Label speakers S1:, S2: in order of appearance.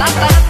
S1: Bye-bye.